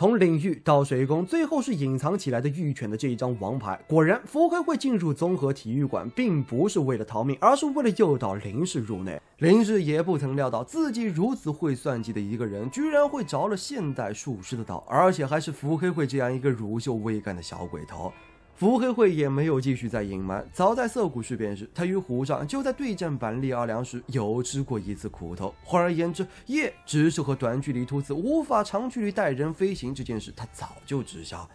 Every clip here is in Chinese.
从领域到水宫，最后是隐藏起来的玉犬的这一张王牌。果然，伏黑会进入综合体育馆，并不是为了逃命，而是为了诱导林氏入内。林氏也不曾料到，自己如此会算计的一个人，居然会着了现代术师的道，而且还是伏黑会这样一个乳臭未干的小鬼头。伏黑会也没有继续再隐瞒，早在涩谷事变时，他与虎杖就在对战板栗二良时有吃过一次苦头。换而言之，夜只是和短距离突刺无法长距离带人飞行这件事，他早就知晓。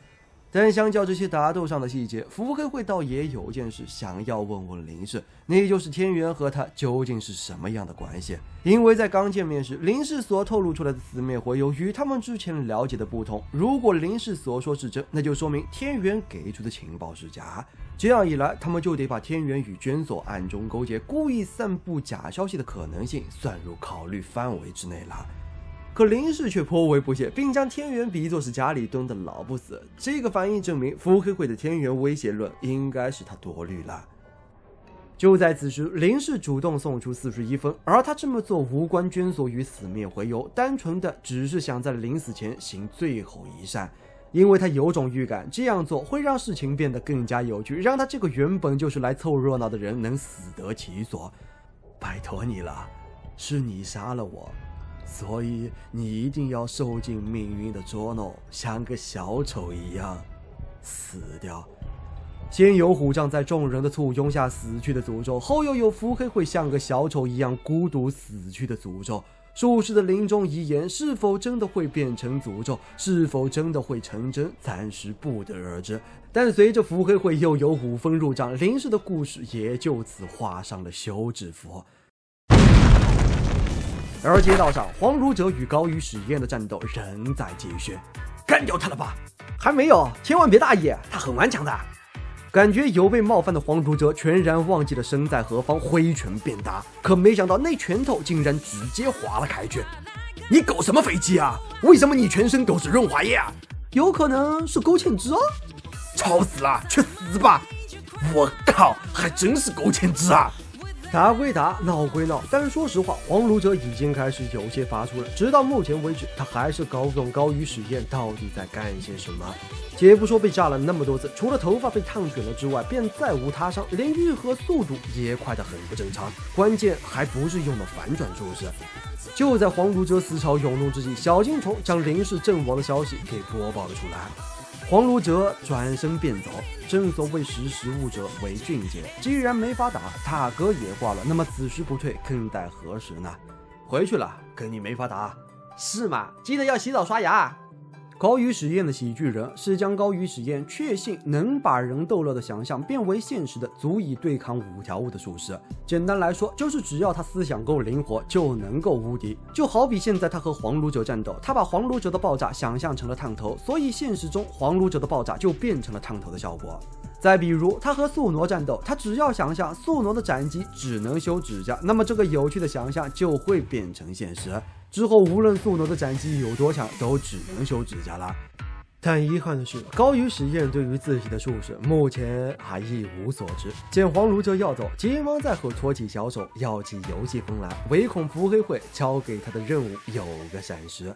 但相较这些打斗上的细节，伏黑会倒也有件事想要问问林氏，那就是天元和他究竟是什么样的关系？因为在刚见面时，林氏所透露出来的死灭火有与他们之前了解的不同。如果林氏所说是真，那就说明天元给出的情报是假。这样一来，他们就得把天元与娟所暗中勾结、故意散布假消息的可能性算入考虑范围之内了。可林氏却颇为不屑，并将天元比作是家里蹲的老不死。这个反应证明，腹黑会的天元威胁论应该是他多虑了。就在此时，林氏主动送出四十一分，而他这么做无关捐索与死灭回游，单纯的只是想在临死前行最后一善，因为他有种预感，这样做会让事情变得更加有趣，让他这个原本就是来凑热闹的人能死得其所。拜托你了，是你杀了我。所以你一定要受尽命运的捉弄，像个小丑一样死掉。先有虎杖在众人的簇拥下死去的诅咒，后又有伏黑会像个小丑一样孤独死去的诅咒。术士的临终遗言是否真的会变成诅咒，是否真的会成真，暂时不得而知。但随着伏黑会又有虎风入帐，林氏的故事也就此画上了休止符。而街道上，黄如哲与高于史燕的战斗仍在继续。干掉他了吧？还没有，千万别大意，他很顽强的。感觉有被冒犯的黄如哲全然忘记了身在何方，挥拳便打。可没想到那拳头竟然直接划了开去。你搞什么飞机啊？为什么你全身都是润滑液啊？有可能是勾芡汁哦。吵死了，去死吧！我靠，还真是勾芡汁啊！打归打，闹归闹，但说实话，黄如哲已经开始有些发怵了。直到目前为止，他还是搞不懂高于实验到底在干些什么。且不说被炸了那么多次，除了头发被烫卷了之外，便再无他伤，连愈合速度也快得很不正常。关键还不是用了反转术式。就在黄如哲思潮涌动之际，小金虫将林氏阵亡的消息给播报了出来。黄如哲转身便走。正所谓识时务者为俊杰，既然没法打，大哥也挂了，那么此时不退，更待何时呢？回去了，跟你没法打，是吗？记得要洗澡刷牙。高于实验的喜剧人是将高于实验确信能把人逗乐的想象变为现实的，足以对抗五条悟的术士。简单来说，就是只要他思想够灵活，就能够无敌。就好比现在他和黄炉哲战斗，他把黄炉哲的爆炸想象成了烫头，所以现实中黄炉哲的爆炸就变成了烫头的效果。再比如他和素挪战斗，他只要想象素挪的斩击只能修指甲，那么这个有趣的想象就会变成现实。之后，无论素挪的斩击有多强，都只能修指甲了。但遗憾的是，高于实验对于自己的术士目前还一无所知。见黄如哲要走，急忙在后搓起小手，要起游戏风来，唯恐伏黑会交给他的任务有个闪失。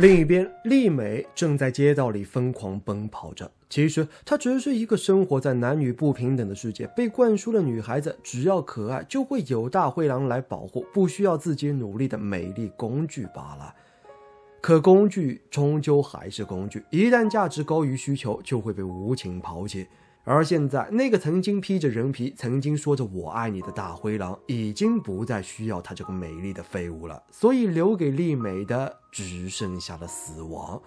另一边，丽美正在街道里疯狂奔跑着。其实，她只是一个生活在男女不平等的世界，被灌输了女孩子只要可爱就会有大灰狼来保护，不需要自己努力的美丽工具罢了。可工具终究还是工具，一旦价值高于需求，就会被无情抛弃。而现在，那个曾经披着人皮、曾经说着“我爱你”的大灰狼，已经不再需要她这个美丽的废物了。所以，留给丽美的只剩下了死亡。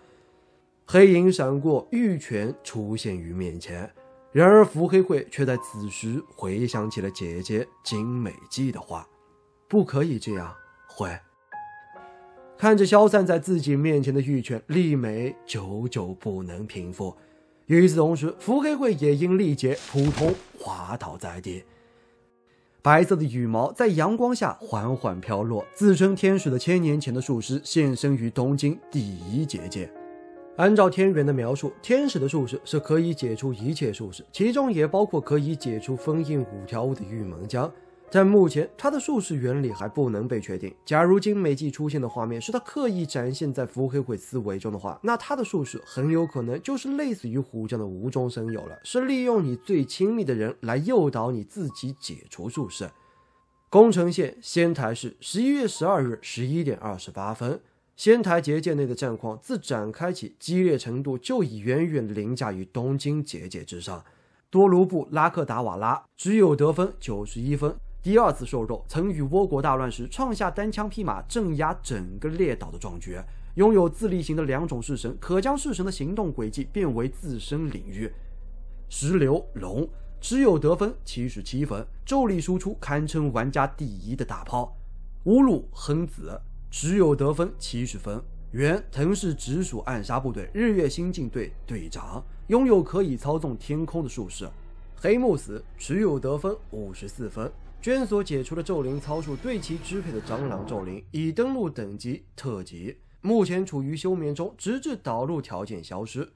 黑影闪过，玉泉出现于面前。然而，伏黑会却在此时回想起了姐姐金美纪的话：“不可以这样。”会看着消散在自己面前的玉泉，丽美久久不能平复。与此同时，伏黑会也因力竭扑通滑倒在地，白色的羽毛在阳光下缓缓飘落。自称天使的千年前的术师现身于东京第一结界。按照天元的描述，天使的术士是可以解除一切术士，其中也包括可以解除封印五条悟的玉门江。但目前他的术式原理还不能被确定。假如金美纪出现的画面是他刻意展现在伏黑会思维中的话，那他的术式很有可能就是类似于虎将的无中生有了，是利用你最亲密的人来诱导你自己解除术式。宫城县仙台市十一月十二日十一点二十八分。仙台结界内的战况自展开起，激烈程度就已远远凌驾于东京结界之上。多卢布拉克达瓦拉只有得分九十一分，第二次受肉，曾与倭国大乱时创下单枪匹马镇压整个列岛的壮举。拥有自立型的两种式神，可将式神的行动轨迹变为自身领域。石榴龙只有得分七十七分，咒力输出堪称玩家第一的大炮。乌鲁亨子。只有得分七十分。原藤氏直属暗杀部队日月新进队队长，拥有可以操纵天空的术士。黑木死只有得分五十四分。娟所解除的咒灵操术对其支配的蟑螂咒灵已登录等级特级，目前处于休眠中，直至导入条件消失。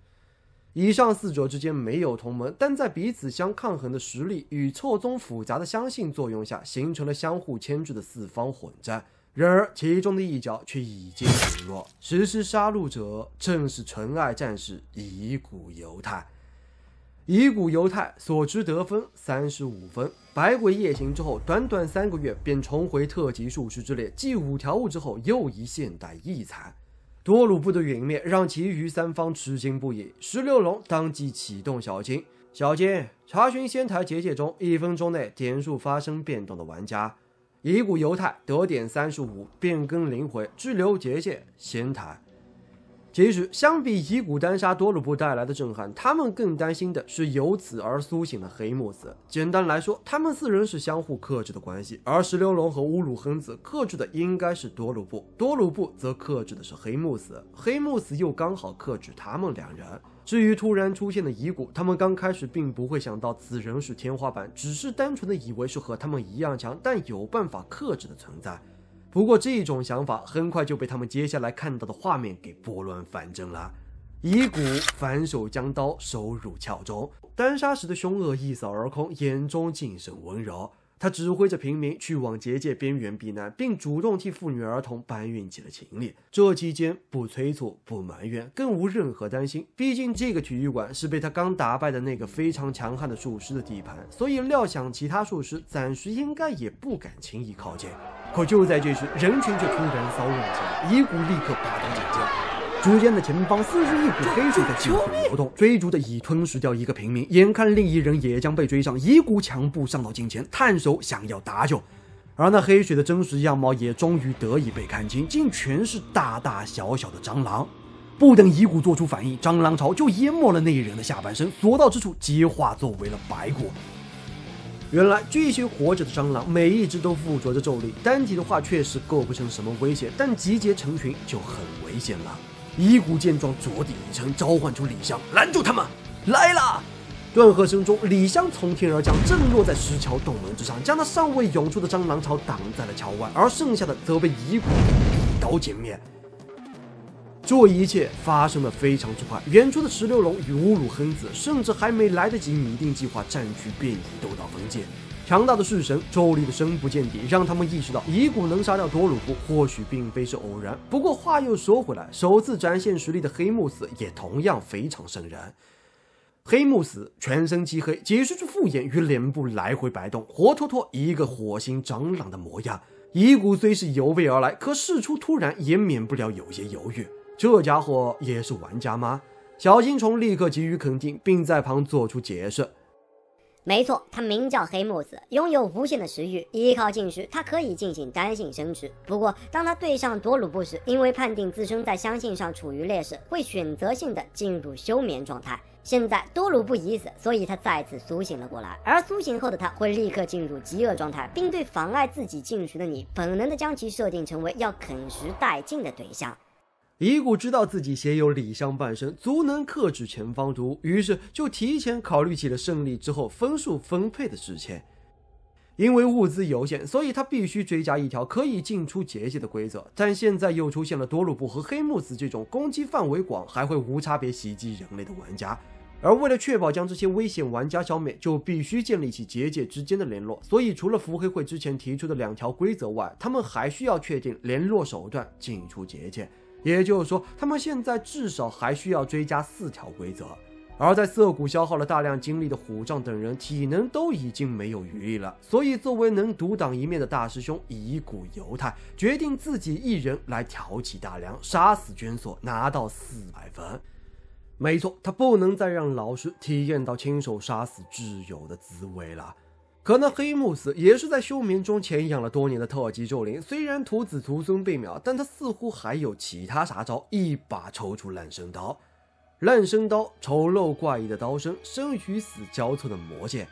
以上四者之间没有同盟，但在彼此相抗衡的实力与错综复杂的相信作用下，形成了相互牵制的四方混战。然而，其中的一角却已经陨落。实施杀戮者正是纯爱战士乙骨犹太。乙骨犹太所持得分三十五分。百鬼夜行之后，短短三个月便重回特级术士之列。继五条悟之后，又一现代异彩。多鲁布的陨灭让其余三方吃惊不已。十六龙当即启动小金，小金查询仙台结界中一分钟内点数发生变动的玩家。乙骨犹太得点三十五，变更灵回，滞留结界，仙台。其实，相比乙骨单杀多鲁布带来的震撼，他们更担心的是由此而苏醒的黑木子。简单来说，他们四人是相互克制的关系，而石榴龙和乌鲁亨子克制的应该是多鲁布，多鲁布则克制的是黑木子，黑木子又刚好克制他们两人。至于突然出现的遗骨，他们刚开始并不会想到此人是天花板，只是单纯的以为是和他们一样强但有办法克制的存在。不过这种想法很快就被他们接下来看到的画面给拨乱反正了。乙骨反手将刀收入鞘中，单杀时的凶恶一扫而空，眼中尽是温柔。他指挥着平民去往结界边缘避难，并主动替妇女儿童搬运起了行李。这期间不催促、不埋怨，更无任何担心。毕竟这个体育馆是被他刚打败的那个非常强悍的术师的地盘，所以料想其他术师暂时应该也不敢轻易靠近。可就在这时，人群却突然骚乱起来，一股立刻拔刀斩将。竹间的前方，似是一股黑水在急速流动，追逐的已吞噬掉一个平民。眼看另一人也将被追上，一股强步上到近前，探手想要搭救。而那黑水的真实样貌也终于得以被看清，竟全是大大小小的蟑螂。不等乙骨做出反应，蟑螂潮就淹没了那人的下半身，所到之处皆化作为了白骨。原来这些活着的蟑螂，每一只都附着着咒力，单体的话确实构不成什么威胁，但集结成群就很危险了。乙骨见状，着地一沉，召唤出李湘，拦住他们！来了！断喝声中，李湘从天而降，正落在石桥洞门之上，将那尚未涌出的蟑螂巢挡在了桥外，而剩下的则被乙骨一刀歼灭。这一切发生的非常之快，远处的石榴龙与乌鲁亨子甚至还没来得及拟定计划，战局便已斗到分界。强大的式神，咒力的深不见底，让他们意识到乙骨能杀掉多鲁布，或许并非是偶然。不过话又说回来，首次展现实力的黑木死也同样非常瘆人。黑木死全身漆黑，几十只复眼与脸部来回摆动，活脱脱一个火星蟑螂的模样。乙骨虽是有备而来，可事出突然，也免不了有些犹豫。这家伙也是玩家吗？小金虫立刻给予肯定，并在旁做出解释。没错，他名叫黑木子，拥有无限的食欲。依靠进食，它可以进行单性生殖。不过，当他对上多鲁布时，因为判定自身在相性上处于劣势，会选择性的进入休眠状态。现在多鲁布已死，所以他再次苏醒了过来。而苏醒后的他会立刻进入饥饿状态，并对妨碍自己进食的你，本能的将其设定成为要啃食殆尽的对象。乙骨知道自己携有李香半身，足能克制前方毒，于是就提前考虑起了胜利之后分数分配的事情。因为物资有限，所以他必须追加一条可以进出结界的规则。但现在又出现了多鲁布和黑木子这种攻击范围广，还会无差别袭击人类的玩家。而为了确保将这些危险玩家消灭，就必须建立起结界之间的联络。所以，除了伏黑会之前提出的两条规则外，他们还需要确定联络手段进出结界。也就是说，他们现在至少还需要追加四条规则。而在涩谷消耗了大量精力的虎杖等人，体能都已经没有余力了。所以，作为能独当一面的大师兄以古犹太，决定自己一人来挑起大梁，杀死娟索，拿到四百分。没错，他不能再让老师体验到亲手杀死挚友的滋味了。可那黑木斯也是在休眠中潜养了多年的特级咒灵，虽然徒子徒孙被秒，但他似乎还有其他杀招。一把抽出烂生刀，烂生刀丑陋怪异的刀身，生与死交错的魔剑，